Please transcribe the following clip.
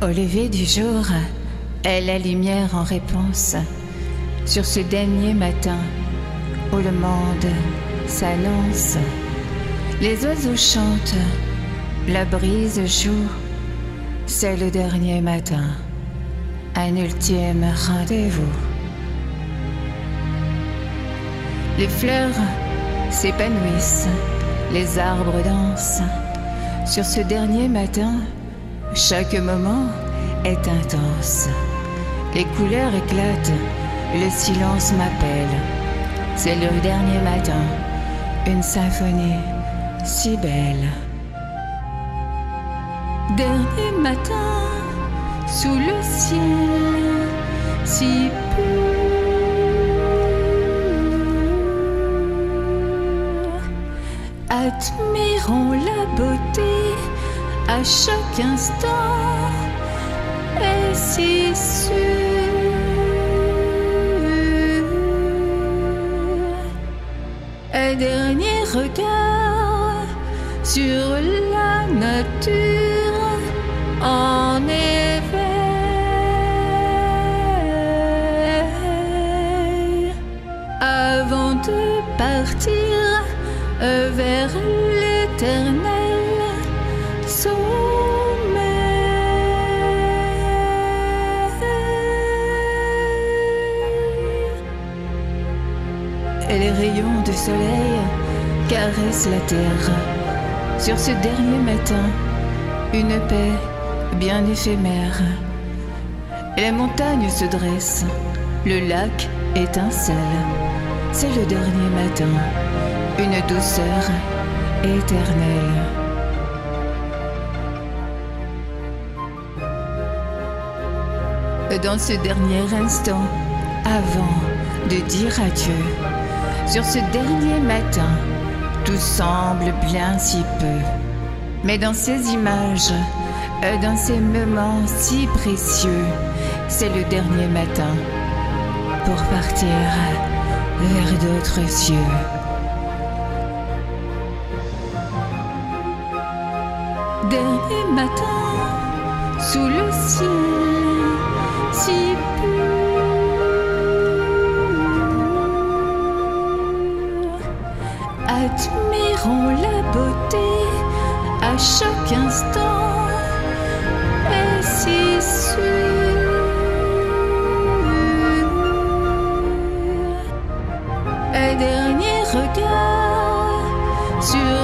Au lever du jour est la lumière en réponse sur ce dernier matin où le monde s'annonce. Les oiseaux chantent, la brise joue, c'est le dernier matin, un ultime rendez-vous. Les fleurs s'épanouissent, les arbres dansent. Sur ce dernier matin, chaque moment est intense. Les couleurs éclatent, le silence m'appelle. C'est le dernier matin, une symphonie si belle. Dernier matin, sous le ciel, si pur. Admirons la beauté à chaque instant est si sûr. Un dernier regard sur la nature en éveil avant de partir vers l'éternel Et les rayons du soleil caressent la terre. Sur ce dernier matin, une paix bien éphémère. Les montagnes se dressent, le lac étincelle. C'est le dernier matin, une douceur éternelle. Dans ce dernier instant, avant de dire adieu, sur ce dernier matin, tout semble bien si peu. Mais dans ces images, dans ces moments si précieux, c'est le dernier matin pour partir vers d'autres cieux. Dernier matin, sous le ciel, si pur. Admirons la beauté à chaque instant est si sûr. Un dernier regard sur